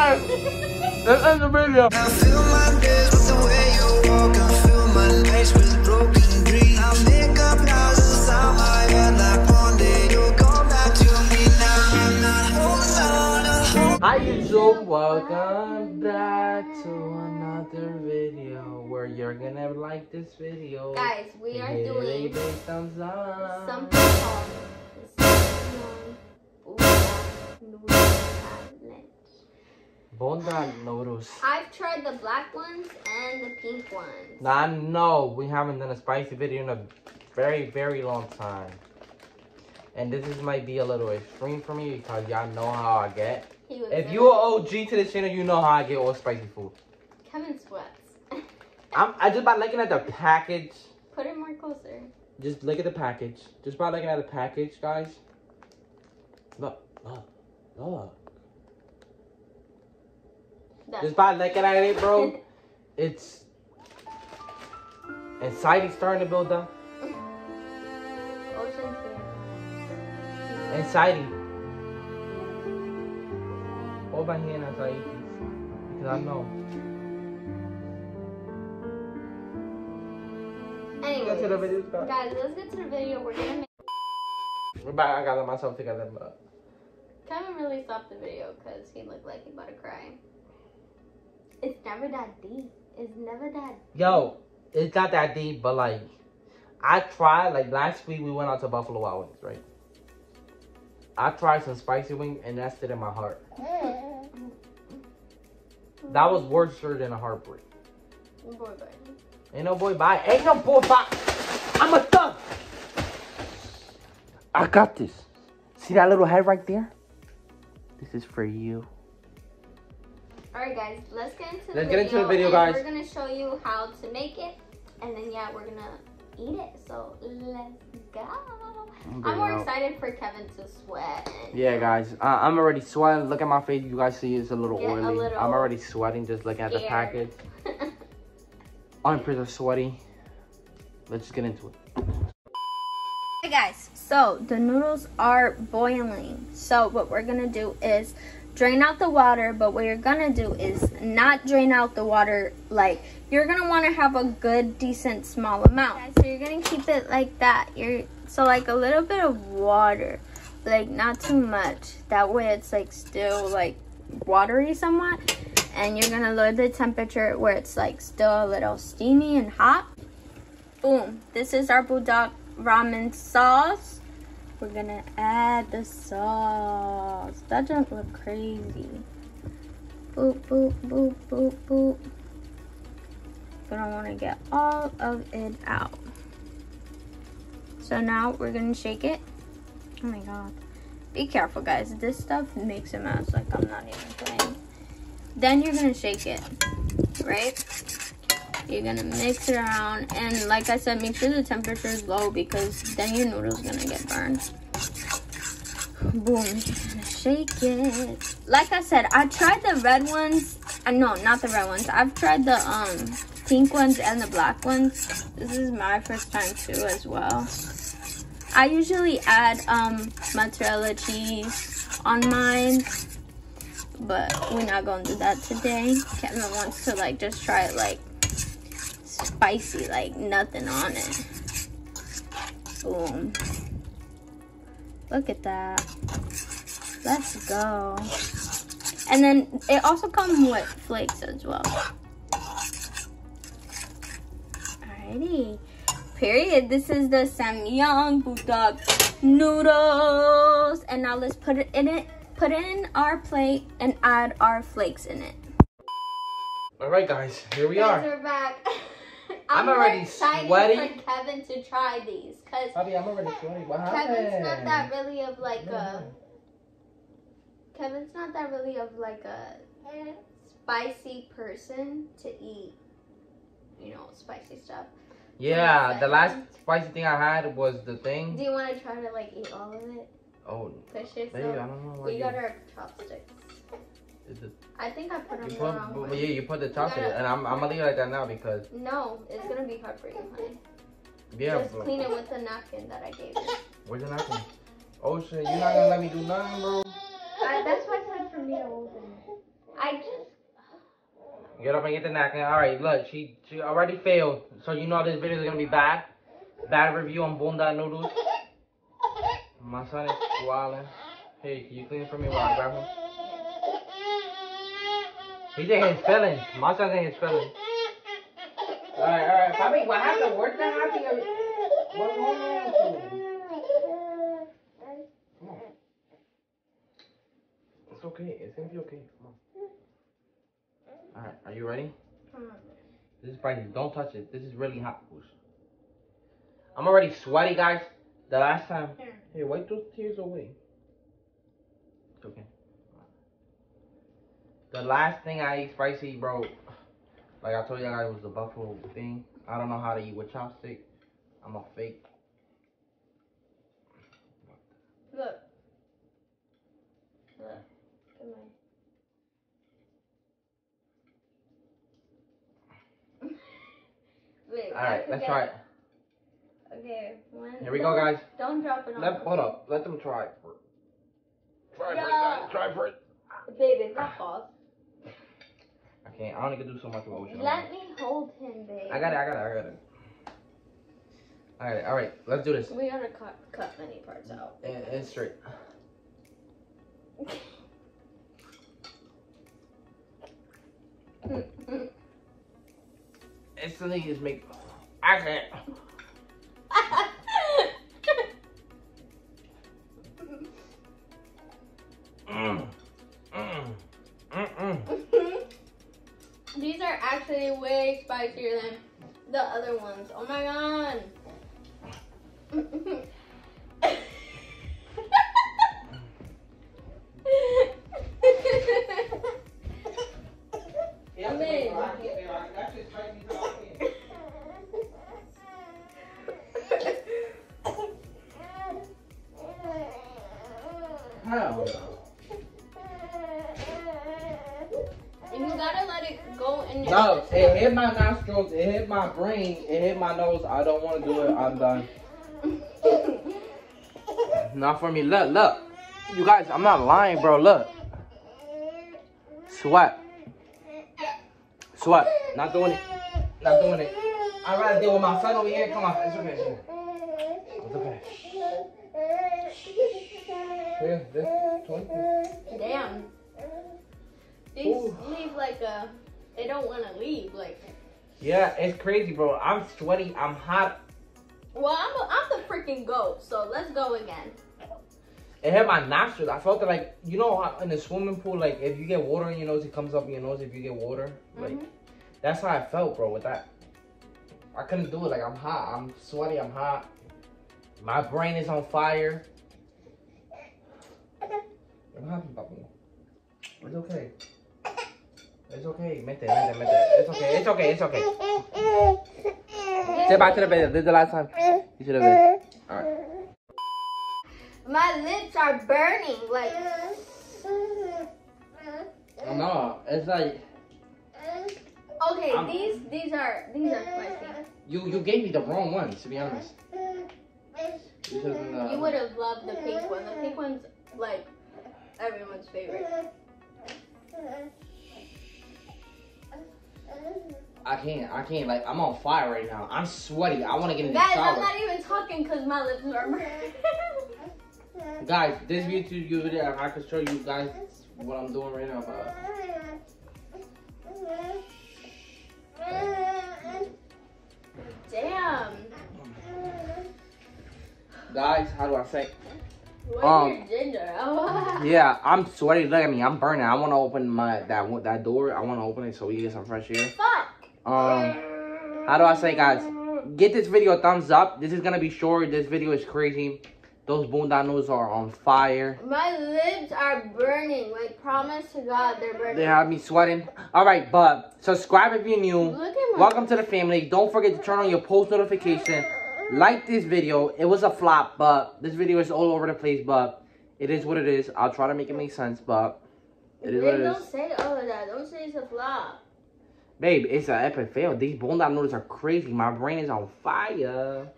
guys. Let's end the video. I fill my days with the way you walk. I fill my nights with broken dreams. I make up houses out my head like one day you'll come back to me. Now I'm not holding on. Hi YouTube, welcome back to another video where you're gonna like this video. Guys, we and are hit a doing big thumbs up. something called the Samyang Buldak Noodle Challenge. Bonda noodles. I've tried the black ones and the pink ones. Nah, no, we haven't done a spicy video in a very, very long time. And this is might be a little extreme for me because y'all know how I get. If you're OG to this channel, you know how I get all spicy food. Kevin sweats. I'm I just by looking at the package. Put it more closer. Just look at the package. Just by looking at the package, guys. Look, look, look. Just by looking at it, bro, it's anxiety's starting to build up. Anxiety. Hold my hand anxiety, because I know. Anyways, guys. guys, let's get to the video. We're gonna make. We're back. I got myself together, but Kevin really stopped the video because he looked like he about to cry. It's never that deep. It's never that. yo, it's not that deep, but like, I tried. Like last week, we went out to Buffalo Wild Wings, right? I tried some spicy wing, and that stayed in my heart. That was worse than a heartbreak. Boy, boy. Ain't no boy bye. Ain't no boy bye. I'm a thug. I got this. See that little head right there? This is for you. Alright guys, let's get into the Let's video. get into the video, guys. We're gonna show you how to make it and then yeah, we're gonna eat it. So let's go. I'm more excited for Kevin to sweat. Yeah, guys. Uh, I'm already sweating. Look at my face. You guys see it's a little a oily. little I'm already sweating just looking at the scared. package. Armpits are sweaty. Let's just get into it. Hey guys, so the noodles are boiling. So what we're gonna do is drain out the water, but what you're gonna do is not drain out the water like you're gonna wanna have a good decent small amount. so you're gonna keep it like that. You're so like a little bit of water, like not too much. That way it's like still like watery somewhat. And you're gonna lower the temperature where it's like still a little steamy and hot. Boom. This is our Buldak ramen sauce. We're gonna add the sauce. That doesn't look crazy. Boop, boop, boop, boop, boop. Gonna wanna get all of it out. So now we're gonna shake it. Oh my god. Be careful guys. This stuff makes a mess. Like I'm not even playing. Then you're gonna shake it. Right? You're gonna mix it around, and like I said, make sure the temperature is low because then your noodle's gonna get burned. Boom, shake it. Like I said, I tried the red ones. Uh, no, not the red ones. I've tried the um pink ones and the black ones. This is my first time too, as well. I usually add um mozzarella cheese on mine, but we're not gonna do that today. Kevin wants to like just try it like spicy, like nothing on it. Boom. Look at that. Let's go. And then it also comes with flakes as well. Alrighty. Period. This is the Samyang Buldak noodles. And now let's put it in it. Put it in our plate and add our flakes in it. All right, guys. Here we Guys, are. we're back. I'm more already excited sweaty. for Kevin to try these because Bobby, I'm already sweaty. What happened? Kevin's not that really of like a. No. Kevin's not that really of like a spicy person to eat. You know, spicy stuff. Yeah, the last spicy thing I had was the thing. Do you want to try to like eat all of it? Oh, Push baby, I don't know why We you. got our chopsticks. I think I put them You the wrong but yeah, you put the chopstick, gotta- and I'm, I'm gonna leave it like that now because No, it's gonna be hard for you, honey. yeah, Just bro. clean it with the napkin that I gave you. Where's the napkin? Oh shit, you're not gonna let me do nothing, bro. Uh, that's why I said for me to open it. I just. Get up and get the napkin. All right, look, she she already failed, so you know this video is gonna be bad. Bad review on Boonda noodles. My son is wilding. Hey, can you clean it for me while I grab him? He's in his feelings. My son's in his feelings. All right, all right, Papi, what happened? Where's the happy? What's going on with you? Come on. It's okay. It's gonna be okay. Come on. All right, are you ready? This is spicy. Don't touch it. This is really hot. Push. I'm already sweaty, guys. The last time. Here. Here, wipe those tears away. It's okay. The last thing I ate spicy, bro. Like I told you guys, it was the buffalo thing. I don't know how to eat with chopstick. I'm a fake. Look. Look. Come here. Wait, All right, let's try it. Okay, one. Here we go, guys. Don't drop it on. Let, hold up. Let them try it first. Try Yeah. first, guys. Try first. Baby, that falls. I can't. I only can do so much with ocean. Let me hold him, babe. I got it. I got it. I got it. All right. All right. Let's do this. We gotta cut cut many parts out. And, and straight. Instantly is make. I can't. Actually way spicier than the other ones. Oh my god. Yeah, it go in your No, it hit my nostrils, it hit my brain, it hit my nose. I don't want to do it. I'm done. Not for me. Look, look. You guys, I'm not lying, bro. Look. Sweat. Sweat. Not doing it. Not doing it. I'd rather deal with my son over here. Come on. It's okay. It's okay. It's okay. Here, this. 20. Damn. These Ooh. leave like a. They don't want to leave. Like, Yeah, it's crazy, bro. I'm sweaty. I'm hot. well, I'm a, I'm the freaking goat. So let's go again. It hit my nostrils. I felt it like you know in the swimming pool, like if you get water in your nose, it comes up in your nose. If you get water, like Mhm. that's how I felt, bro. With that, I couldn't do it. Like I'm hot. I'm sweaty. I'm hot. My brain is on fire. What happened, papi? It's okay. It's okay. Mete, mete, mete. It's okay. It's okay. It's okay. Say bye to the bed. This is the last time. You should have been. All right. My lips are burning. Like, No, it's like okay, I'm- these these are these are spicy. you. You gave me the wrong ones, to be honest. You should've been, uh, You would have loved the pink one. The pink one's like everyone's favorite. I can't. I can't. Like I'm on fire right now. I'm sweaty. I want to get in the Guys, shower. I'm not even talking because my lips are burning. Guys, this YouTube video, I could show you guys what I'm doing right now. But Damn. guys, how do I say? Um? Yeah, I'm sweaty. Look at me. I'm burning. I want to open my that that door. I want to open it so we can get some fresh air. Fuck. Um, how do I say, guys? Get this video a thumbs up. This is gonna be short. This video is crazy. Those boondock noodles are on fire. My lips are burning. Like, promise to God, they're burning. They have me sweating. All right, but subscribe if you're new. Look at my. Welcome to the family. Don't forget to turn on your post notification. Like this video. It was a flop, but this video is all over the place, but it is what it is. I'll try to make it make sense, but it is what it don't is. say all of that. Don't say it's a flop. Babe, it's an epic fail. These boondock noodles are crazy. My brain is on fire.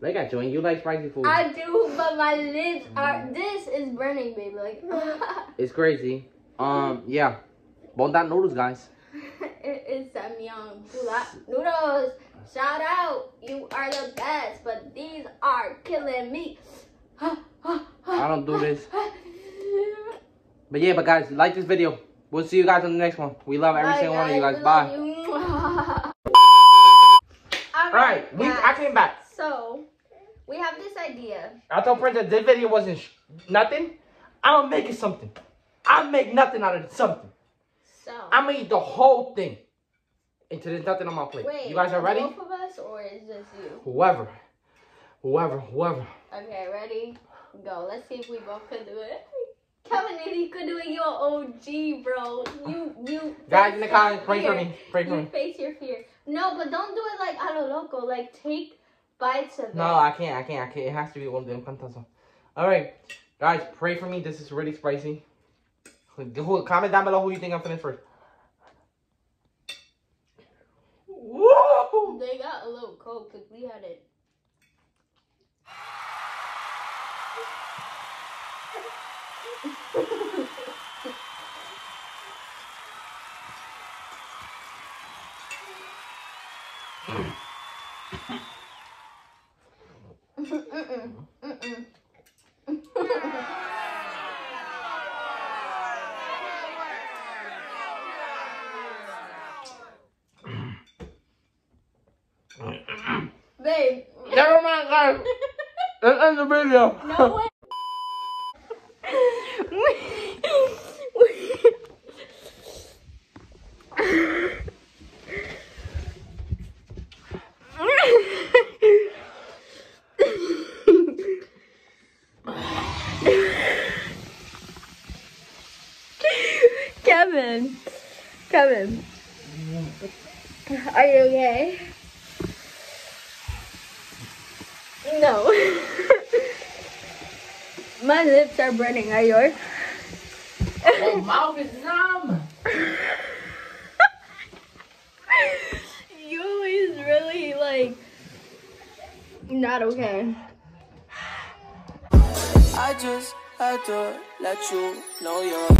Look at you, and you like spicy food. I do, but my lips are. This is burning, baby. Like, It's crazy. Um, yeah. Bondan noodles, guys. it is Samyang noodles. Shout out, you are the best, but these are killing me. I don't do this. But yeah, but guys, like this video. We'll see you guys on the next one. We love every Bye, single one of you guys. we Bye. you. All Alright, we I came back. So, we have this idea. I told Prince that this video wasn't sh- nothing. I'll make it something. I'll make nothing out of something. So, I'm gonna eat the whole thing until there's nothing on my plate. wait, you guys are ready? Both of us, or is just you? Whoever, whoever, whoever. Okay, ready? Go. Let's see if we both could do it. Kevin, if you could do it, you're OG, bro. You, you. Guys in the comments, pray for me. Pray for You me. face your fear. No, but don't do it like a lo loco. Like take bites of it. No, I can't. I can't. I can't. It has to be one of them cantazo. All right, guys, pray for me. This is really spicy. Comment down below who you think I'm finished first. Woo! They got a little cold because we had it. Mm-mm, mm-mm. Babe. Never mind, guys. End the video. No way. Kevin. Kevin. Are you okay? No. My lips are burning. Are yours? Your mouth is numb. you is really like not okay. I just had to let you know you're